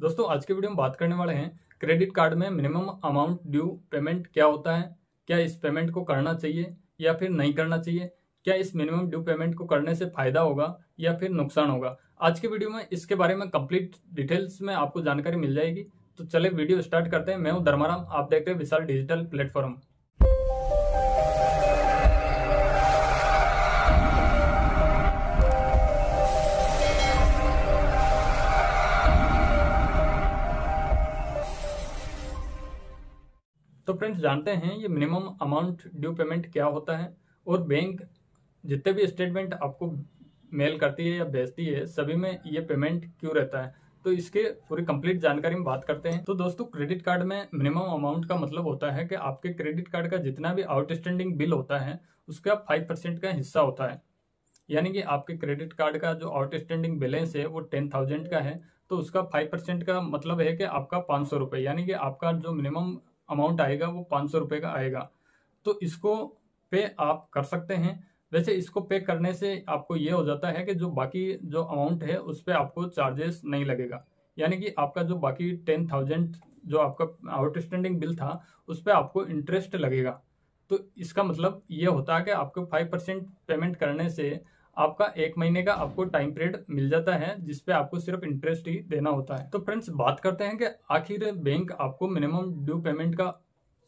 दोस्तों, आज के वीडियो में बात करने वाले हैं, क्रेडिट कार्ड में मिनिमम अमाउंट ड्यू पेमेंट क्या होता है? क्या इस पेमेंट को करना चाहिए या फिर नहीं करना चाहिए? क्या इस मिनिमम ड्यू पेमेंट को करने से फ़ायदा होगा या फिर नुकसान होगा? आज के वीडियो में इसके बारे में कंप्लीट डिटेल्स में आपको जानकारी मिल जाएगी। तो चले वीडियो स्टार्ट करते हैं। मैं हूँ धर्माराम, आप देख रहे हैं विशाल डिजिटल प्लेटफॉर्म। तो फ्रेंड्स जानते हैं ये मिनिमम अमाउंट ड्यू पेमेंट क्या होता है? और बैंक जितने भी स्टेटमेंट आपको मेल करती है या भेजती है, सभी में ये पेमेंट क्यों रहता है? तो इसके पूरी कंप्लीट जानकारी में बात करते हैं। तो दोस्तों क्रेडिट कार्ड में मिनिमम अमाउंट का मतलब होता है कि आपके क्रेडिट कार्ड का जितना भी आउटस्टैंडिंग बिल होता है, उसका फाइव परसेंट का हिस्सा होता है। यानी कि आपके क्रेडिट कार्ड का जो आउटस्टैंडिंग बैलेंस है, वो टेन थाउज़ेंड का है। तो उसका फाइव परसेंट का मतलब है कि आपका पाँच सौ रुपये यानी कि आपका जो मिनिमम अमाउंट आएगा, वो पाँच सौ रुपये का आएगा। तो इसको पे आप कर सकते हैं। वैसे इसको पे करने से आपको ये हो जाता है कि जो बाकी जो अमाउंट है, उस पर आपको चार्जेस नहीं लगेगा। यानी कि आपका जो बाकी टेन थाउज़ेंड जो आपका आउटस्टैंडिंग बिल था, उस पर आपको इंटरेस्ट लगेगा। तो इसका मतलब ये होता है कि आपको फाइव परसेंट पेमेंट करने से आपका एक महीने का आपको टाइम पीरियड मिल जाता है जिसपे आपको सिर्फ़ इंटरेस्ट ही देना होता है। तो फ्रेंड्स बात करते हैं कि आखिर बैंक आपको मिनिमम ड्यू पेमेंट का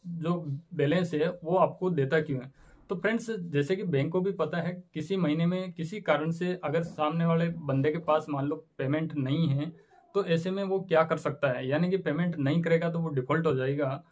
जो बैलेंस है वो आपको देता क्यों है? तो फ्रेंड्स जैसे कि बैंक को भी पता है किसी महीने में किसी कारण से अगर सामने वाले बंदे के पास मान लो पेमेंट नहीं है तो ऐसे में वो क्या कर सकता है? यानी कि पेमेंट नहीं करेगा तो वो डिफ़ॉल्ट हो जाएगा।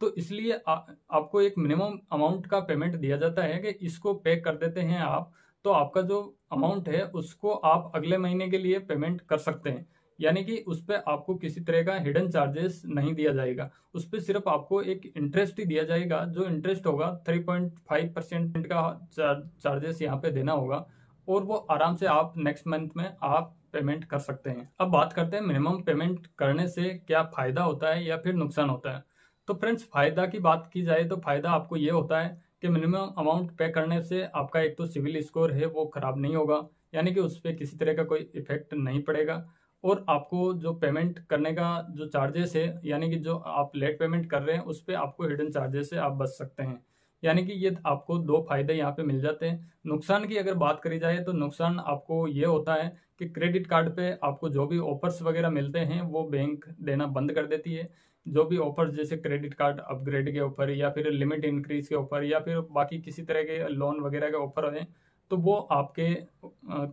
तो इसलिए आ, आपको एक मिनिमम अमाउंट का पेमेंट दिया जाता है कि इसको पे कर देते हैं आप तो आपका जो अमाउंट है, उसको आप अगले महीने के लिए पेमेंट कर सकते हैं। यानी कि उस पर आपको किसी तरह का हिडन चार्जेस नहीं दिया जाएगा। उस पर सिर्फ़ आपको एक इंटरेस्ट ही दिया जाएगा। जो इंटरेस्ट होगा थ्री पॉइंट फाइव परसेंट का चार्जेस यहाँ पे देना होगा और वो आराम से आप नेक्स्ट मंथ में आप पेमेंट कर सकते हैं। अब बात करते हैं मिनिमम पेमेंट करने से क्या फ़ायदा होता है या फिर नुकसान होता है। तो फ्रेंड्स फ़ायदा की बात की जाए तो फ़ायदा आपको ये होता है कि मिनिमम अमाउंट पे करने से आपका एक तो सिविल स्कोर है वो खराब नहीं होगा, यानी कि उस पर किसी तरह का कोई इफ़ेक्ट नहीं पड़ेगा। और आपको जो पेमेंट करने का जो चार्जेस है, यानी कि जो आप लेट पेमेंट कर रहे हैं, उस पर आपको हिडन चार्जेस से आप बच सकते हैं। यानी कि ये आपको दो फ़ायदे यहाँ पे मिल जाते हैं। नुकसान की अगर बात करी जाए तो नुकसान आपको ये होता है कि क्रेडिट कार्ड पे आपको जो भी ऑफर्स वगैरह मिलते हैं, वो बैंक देना बंद कर देती है। जो भी ऑफर्स जैसे क्रेडिट कार्ड अपग्रेड के ऊपर या फिर लिमिट इंक्रीज के ऊपर या फिर बाकी किसी तरह के लोन वगैरह के ऑफ़र हैं तो वो आपके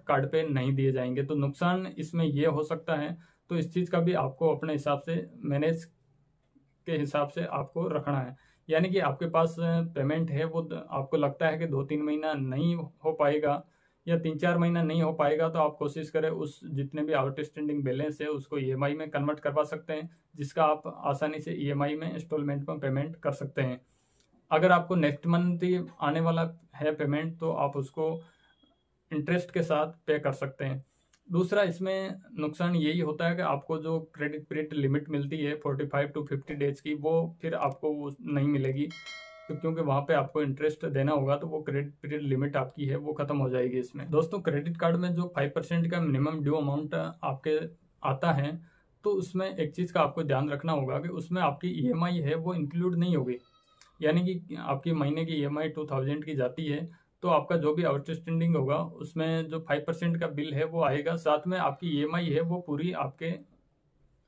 कार्ड पे नहीं दिए जाएँगे। तो नुकसान इसमें ये हो सकता है तो इस चीज़ का भी आपको अपने हिसाब से मैनेज के हिसाब से आपको रखना है। यानी कि आपके पास पेमेंट है, वो आपको लगता है कि दो तीन महीना नहीं हो पाएगा या तीन चार महीना नहीं हो पाएगा तो आप कोशिश करें उस जितने भी आउटस्टैंडिंग बैलेंस है, उसको ईएमआई में कन्वर्ट करवा सकते हैं, जिसका आप आसानी से ईएमआई में इंस्टॉलमेंट में पेमेंट कर सकते हैं। अगर आपको नेक्स्ट मंथ ही आने वाला है पेमेंट तो आप उसको इंटरेस्ट के साथ पे कर सकते हैं। दूसरा, इसमें नुकसान यही होता है कि आपको जो क्रेडिट पीरियड लिमिट मिलती है forty five to fifty days की, वो फिर आपको नहीं मिलेगी। तो क्योंकि वहाँ पे आपको इंटरेस्ट देना होगा तो वो क्रेडिट पीरियड लिमिट आपकी है, वो खत्म हो जाएगी इसमें। दोस्तों क्रेडिट कार्ड में जो फाइव परसेंट का मिनिमम ड्यू अमाउंट आपके आता है तो उसमें एक चीज़ का आपको ध्यान रखना होगा कि उसमें आपकी ईएमआई है, वो इंक्लूड नहीं होगी। यानी कि आपकी महीने की ई एम टू थाउज़ेंड की जाती है तो आपका जो भी आउटस्टैंडिंग होगा, उसमें जो फाइव परसेंट का बिल है, वो आएगा। साथ में आपकी ईएमआई है, वो पूरी आपके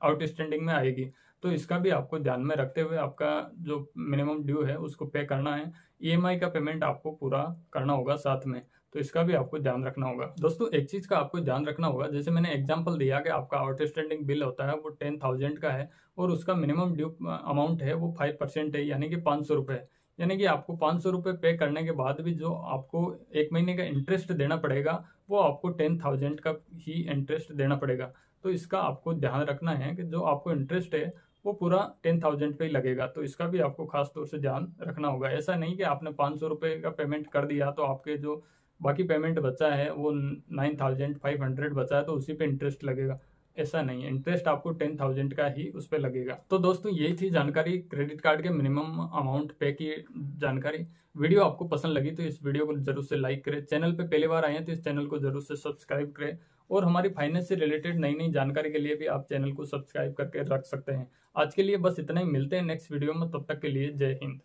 आउटस्टैंडिंग में आएगी। तो इसका भी आपको ध्यान में रखते हुए आपका जो मिनिमम ड्यू है, उसको पे करना है। ईएमआई का पेमेंट आपको पूरा करना होगा साथ में। तो इसका भी आपको ध्यान रखना होगा। दोस्तों, एक चीज़ का आपको ध्यान रखना होगा। जैसे मैंने एग्जांपल दिया कि आपका आउटस्टैंडिंग बिल होता है, वो टेन थाउज़ेंड का है और उसका मिनिमम ड्यू अमाउंट है वो फाइव परसेंट है, यानी कि पाँच सौ रुपये यानी कि आपको पाँच सौ रुपये पे करने के बाद भी जो आपको एक महीने का इंटरेस्ट देना पड़ेगा, वो आपको टेन थाउज़ेंड का ही इंटरेस्ट देना पड़ेगा। तो इसका आपको ध्यान रखना है कि जो आपको इंटरेस्ट है, वो पूरा टेन थाउज़ेंड पे ही लगेगा। तो इसका भी आपको खास तौर से ध्यान रखना होगा। ऐसा नहीं कि आपने पाँच सौ रुपये का पेमेंट कर दिया तो आपके जो बाकी पेमेंट बचा है, वो नाइन थाउज़ेंड फाइव हंड्रेड बचा है तो उसी पे इंटरेस्ट लगेगा। ऐसा नहीं है। इंटरेस्ट आपको टेन थाउज़ेंड का ही उस पर लगेगा। तो दोस्तों, यही थी जानकारी क्रेडिट कार्ड के मिनिमम अमाउंट पे की जानकारी। वीडियो आपको पसंद लगी तो इस वीडियो को ज़रूर से लाइक करें। चैनल पे पहली बार आए हैं तो इस चैनल को ज़रूर से सब्सक्राइब करें। और हमारी फाइनेंस से रिलेटेड नई नई जानकारी के लिए भी आप चैनल को सब्सक्राइब करके रख सकते हैं। आज के लिए बस इतना ही। मिलते हैं नेक्स्ट वीडियो में। तब तक के लिए जय हिंद।